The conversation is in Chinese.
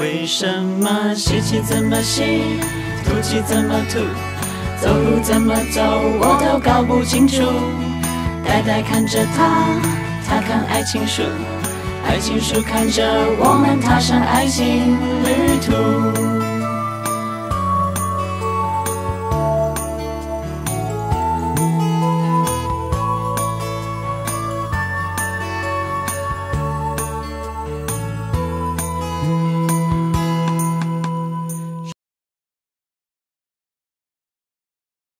为什么？吸气怎么吸吐气怎么吐？走路怎么走？我都搞不清楚。呆呆看着他他看爱情书爱情书看着我们踏上爱情旅